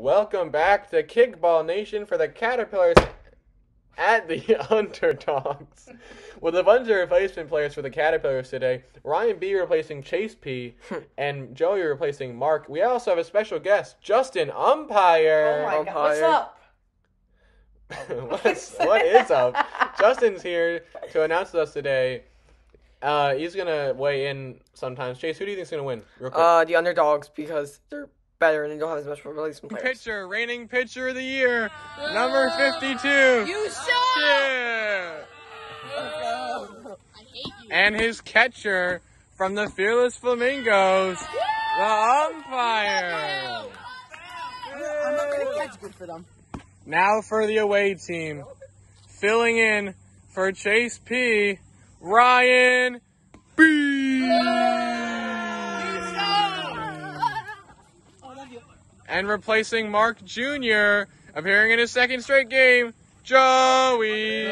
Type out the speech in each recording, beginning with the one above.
Welcome back to Kickball Nation for the Caterpillars at the Underdogs. With a bunch of replacement players for the Caterpillars today, Ryan B replacing Chase P and Joey replacing Mark. We also have a special guest, Justin Umpire. Oh my god, what's up? What's, what is up? Justin's here to announce to us today. Uh, he's gonna weigh in sometimes. Chase, who do you think's gonna win? Real quick. Uh, the underdogs because they're better and they don't have as much replacement players. pitcher, reigning pitcher of the year, number 52. You suck! Yeah. And his catcher from the Fearless Flamingos, the umpire. I'm not gonna catch good for them. Now for the away team. Filling in for Chase P, Ryan And replacing Mark Jr., appearing in his second straight game, Joey.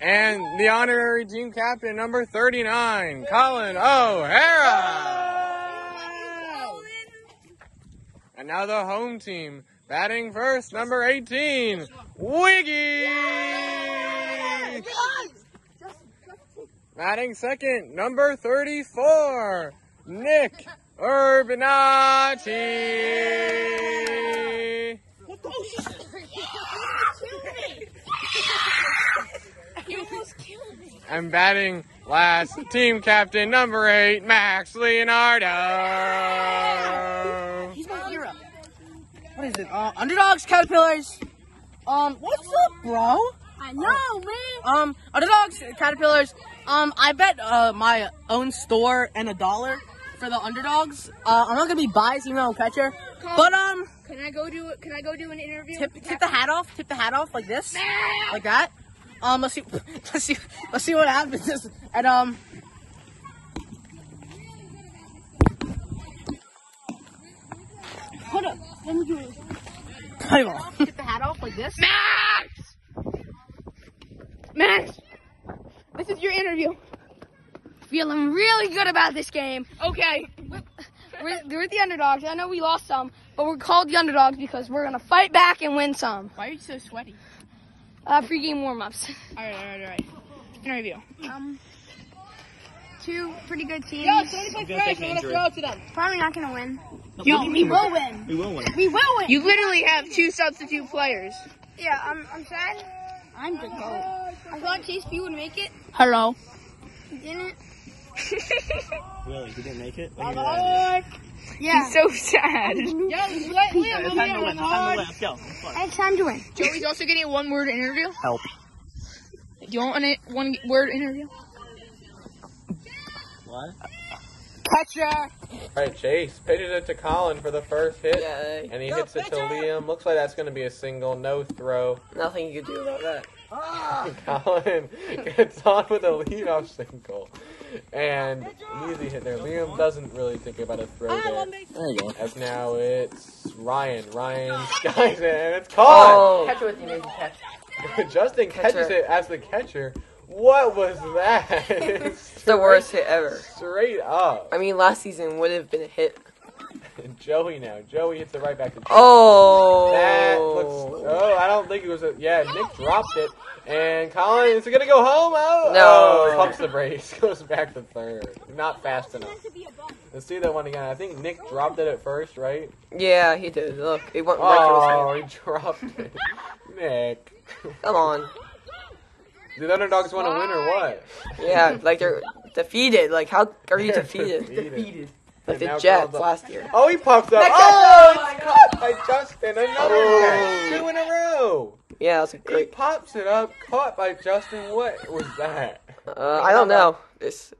And the honorary team captain, number 39, Colin O'Hara. And now the home team, batting first, number 18, Wiggy. Batting second, number 34, Nick urbanati i'm batting last, team captain number eight, Max Leonardo. He's my hero. What is it? Uh, underdogs, caterpillars. Um, what's up, bro? I know, man. Um, underdogs, caterpillars. Um, I bet uh my own store and a dollar for the underdogs. Uh, I'm not gonna be biased, even though I'm catcher. But um, Can I go do it? Can I go do an interview? tip tip the hat off, tip the hat off like this, like that. Um, let's see, let's see, let's see what happens. And um, Hold up. Let me do it. play ball. Tip the hat off like this. Max. Max. This is your interview. Feeling really good about this game. Okay. We're, we're the underdogs. I know we lost some, but we're called the underdogs because we're gonna fight back and win some. Why are you so sweaty? Uh, pre-game warm-ups. All right, all right, all right. Interview. Um, two pretty good teams. Yo, somebody play first. I'm gonna throw it to them. Probably not gonna win. Yo, we will win. We will win. We will win. You literally have two substitute players. Yeah, I'm, I'm sad. I'm good. I thought Chase B would make it. Hello. He didn't. Really? You didn't make it? What do you mean? Yeah. So sad. Yo, let It's time to win. It's time to win. Let's go. Let's go. It's time to win. Joey's also getting a one word interview. Help. Do you want a one word interview? What? Catcher. All right, Chase pitches it to Colin for the first hit, Yay. and he hits it to Liam. Looks like that's going to be a single, no throw. Nothing you can do about that. Colin gets on with a leadoff single, and an easy hit there. Liam doesn't really think about a throw there. There you go. As now it's Ryan. Ryan skies it, and it's caught. Oh, catch with you, catch. Justin catches Catcher. it as the catcher. What was that? It's the worst hit ever. Straight up. I mean, last season would have been a hit. Joey now. Joey hits it right back to. Oh. That looks. Oh, I don't think it was a. Yeah, Nick dropped it, and Colin is it gonna go home? Oh, No. oh, pumps the brakes, goes back to third. Not fast enough. Let's see that one again. I think Nick dropped it at first, right? Yeah, he did. Look, it went right Oh, he dropped it. Nick. through his hand. Come on. Do the underdogs want to win or what? Yeah, like they're defeated. Like, how are you defeated? defeated. Like And the Jets called last year. Oh, he pops up. Nick- Oh, it's caught by Justin. Another Oh. catch. Two in a row. Yeah, that's a He pops it up, caught by Justin. What was that? Uh, I don't know. It's,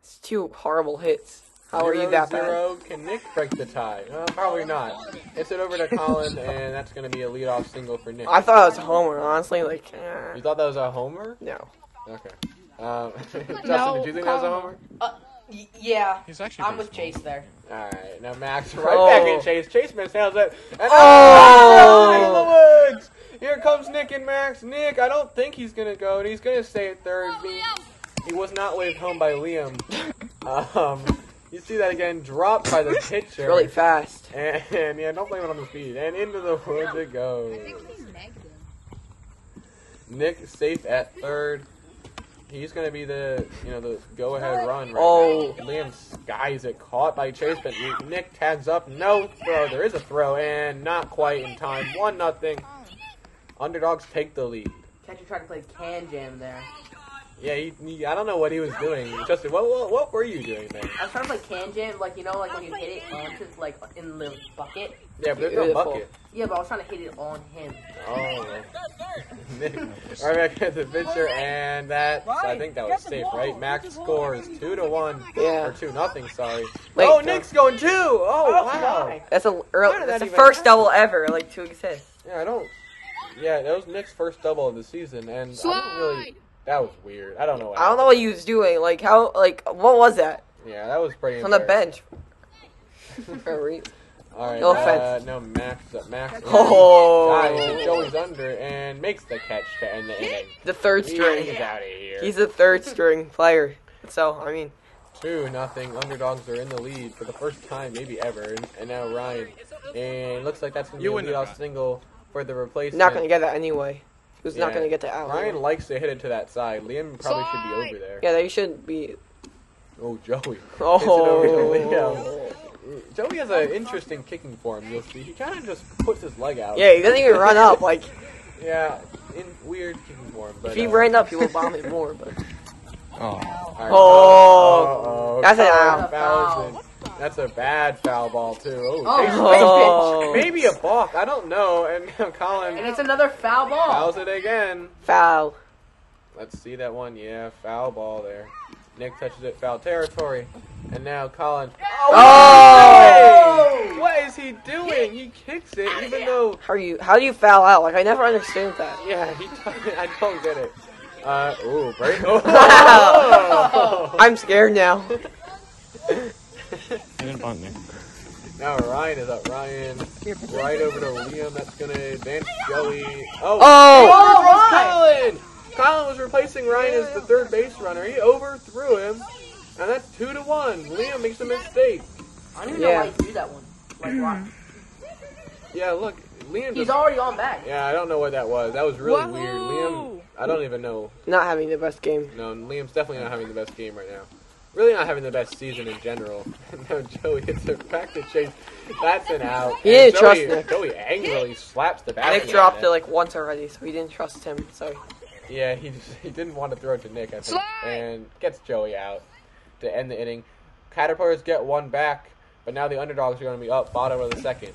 it's two horrible hits. How are you Zero, that bad? zero. Can Nick break the tie? Uh, probably not. It's it over to Colin, and that's going to be a leadoff single for Nick. I thought it was a homer, honestly. Like, eh, You thought that was a homer? no. Okay. Um, Justin, No, did you think that was a Colin. homer? Y- yeah, He's actually. I'm with Chase there. All right, now Max right back in Oh. Chase. Chase mishandles it. And Oh. in the woods. Here comes Nick and Max. Nick, I don't think he's gonna go, and he's gonna stay at third. He, he was not waved home by Liam. Um, You see that again, dropped by the pitcher. Really fast. And, and yeah, don't blame it on the speed. And into the woods it goes. Nick safe at third. He's gonna be the you know the go ahead run right Oh. now. Liam skies it, caught by Chase, but Nick tags up. No throw. There is a throw, and not quite in time. One nothing. Underdogs take the lead. Catcher tried to play Kan Jam there. Yeah, he, he, I don't know what he was doing. Justin, what, what what were you doing there? I was trying to play Kan Jam, like you know, like when you hit it onto like in the bucket. Yeah, but there's no Beautiful. bucket. Yeah, but I was trying to hit it on him. Oh. Nick. All right, back at the pitcher, and that I think that was safe, right? Max scores two to one, Yeah. or two nothing. Sorry. Wait, oh, no. Nick's going two. Oh, wow. That's a How early, did that's that the even first happen? double ever, like to exist. Yeah, I don't. Yeah, that was Nick's first double of the season, and I don't really. That was weird. I don't know. What I don't know what he was doing. Like how, like what was that? Yeah, that was pretty. On the bench. For a reason. All right. No uh, offense. No, Max. Uh, Max. Oh. Guys, Joey's under and makes the catch to end the inning. The third string. He's out of here. He's the third string player. So I mean, Two nothing. Underdogs are in the lead for the first time, maybe ever. And, and now Ryan, and looks like that's gonna be a single for the replacement. not gonna get that anyway. He was not gonna get that out. Ryan likes to hit it to that side. Liam probably should be over there. Yeah, they should be. Oh, Joey. Oh. Hits it over to Liam. Joey has an interesting kicking form. You'll see. He kind of just puts his leg out. Yeah, he doesn't even run up. Like Yeah, in weird kicking form. But if he uh, ran up, he would bomb it more. But all right. Oh. Uh-oh. That's an Colin out. it. That's a bad foul ball too. Oh, Oh. maybe a balk. I don't know. And Colin And it's another foul ball. fouls it again. foul. Let's see that one. Yeah, foul ball there. Nick touches it, foul territory. And now Colin. Oh! Hey! What is he doing? He kicks it even though. How are you? How do you foul out? Like I never understood that. Yeah, he. T- I don't get it. Uh, ooh, break. Oh! I'm scared now. I didn't bunt me. Now Ryan is up. Ryan right over to Liam. That's gonna advance Joey. Oh, Oh! oh Colin! Colin was replacing Ryan as the third base runner. He overthrew him, and that's two to one. Liam makes a mistake. I don't even Yeah. know why he threw that one. Like why? Yeah, look, Liam. He's Just, already on back. yeah, I don't know what that was. That was really weird. Liam, I don't even know. Not having the best game. No, Liam's definitely not having the best game right now. Really not having the best season in general. no, Joey hits it back to Chase. That's an out. He And didn't trust Joey, Nick. Joey angrily slaps the bat. Nick dropped it like once already, so he didn't trust him. So Yeah, he just, he didn't want to throw it to Nick, I think, and gets Joey out to end the inning. Caterpillars get one back, but now the underdogs are going to be up bottom of the second.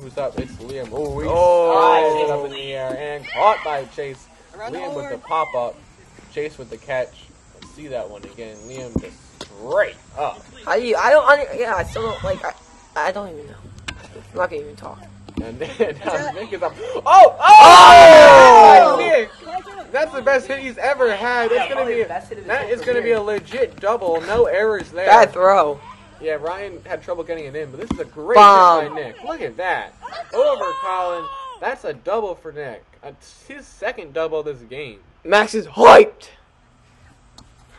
Who's up? It's Liam. Ooh, he Oh. slides it up in the air and caught by Chase. Liam with the pop up, Chase with the catch. Let's see that one again. Liam just straight up, how do you? I don't. Under, yeah, I still don't like. I, I don't even know. I'm not gonna even talk. and then now Nick is up. Oh, Oh! oh! Nick, that's the best hit he's ever had. That's gonna be the best hit of his that is gonna be a legit double. No errors there. Bad throw. Yeah, Ryan had trouble getting it in, but this is a great Bomb. hit by Nick. Look at that. Over Colin. That's a double for Nick. It's his second double this game. Max is hyped.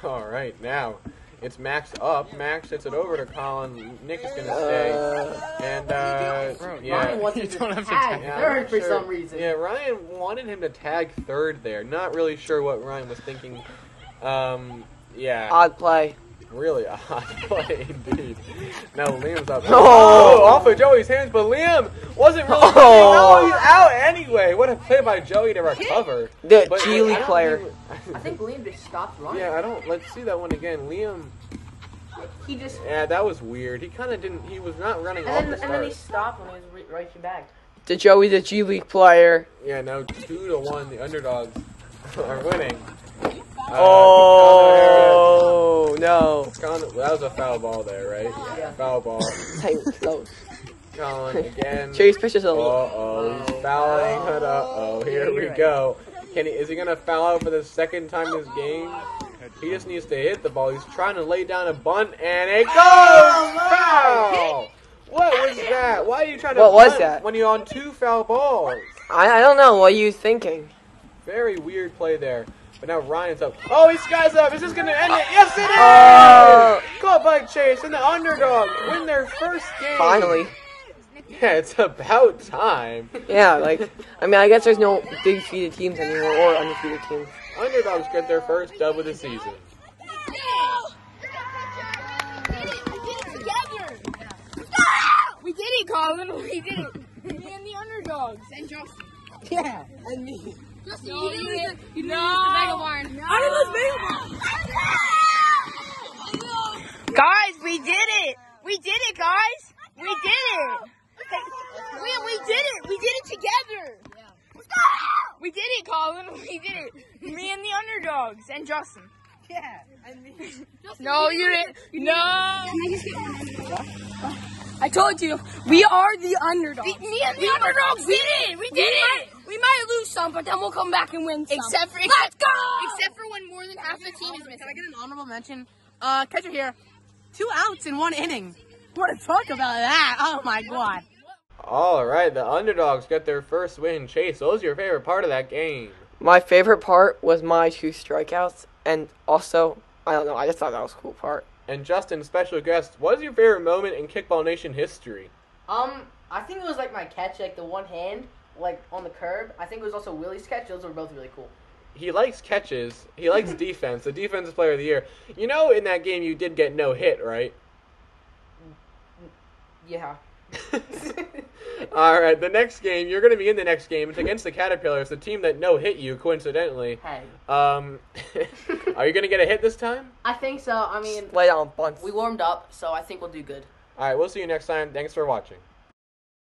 All right, now it's Max up. Max hits it over to Colin. Nick is going to stay. Uh, And, uh, Ryan yeah. wants You to don't have to tag Yeah, I'm third not for sure. some reason. Yeah, Ryan wanted him to tag third there. Not really sure what Ryan was thinking. Um, yeah. odd play. Really odd play indeed. Now Liam's up. Oh. off of Joey's hands, but Liam wasn't really. Oh. No, he's out anyway. What a play by Joey to recover. The But, G I League player. think- I think Liam just stopped running. yeah, I don't. Let's see that one again. Liam. He just Yeah, that was weird. He kind of didn't. He was not running and off then, the and then he stopped when he was re- reaching back. The Joey, the G League player. Yeah, now two to one. The underdogs are winning. Uh, Oh no! Colin, that was a foul ball there, right? Yeah. Foul ball. Hey, close. Colin again. Chase pitches a Uh little. oh, he's fouling it up. Oh, here we go. Can he, is he gonna foul out for the second time this game? He just needs to hit the ball. He's trying to lay down a bunt, and it goes foul. What was that? Why are you trying to What was that? when you're on two foul balls? I, I don't know. What are you thinking? Very weird play there. But now Ryan's up. Oh, he skies up. Is this gonna end it? Yes, it is. Oh. Caught by Chase and the underdog win their first game. Finally. Yeah, it's about time. Yeah, like, I mean, I guess there's no big defeated teams anymore or undefeated teams. Underdogs get their first dub of the season. We did it, Colin. We did it. Me and the underdogs and Justin. Yeah, and me. Justin, you didn't lose the, you didn't lose the Mega Barn. I didn't lose Mega Guys, we did it. We did it, guys. We did it. We, we did it. We did it together. We did it, Colin. We did it. Me and the underdogs and Justin. Yeah, and me. No, you didn't. No. I told you, we are the underdogs. Me and the underdogs did it. We did it. We might lose some, but then we'll come back and win some. Except for let's go. Except for when more than half the team is missing. Can missing. I get an honorable mention? Uh, catcher here. Two outs in one inning. What to talk about that? Oh my god. All right, the underdogs get their first win. Chase, what was your favorite part of that game? My favorite part was my two strikeouts, and also, I don't know, I just thought that was a cool part. And Justin, special guest, what is your favorite moment in Kickball Nation history? Um, I think it was like my catch, like the one hand, like on the curb. I think it was also Willie's catch. Those were both really cool. He likes catches. He likes defense. The defensive player of the year. You know, in that game, you did get no hit, right? Yeah. All right, the next game, you're going to be in the next game. It's against the Caterpillars, the team that no hit you, coincidentally. Hey. Um, are you going to get a hit this time? I think so. I mean, Lay down bunts. we warmed up, so I think we'll do good. All right, we'll see you next time. Thanks for watching.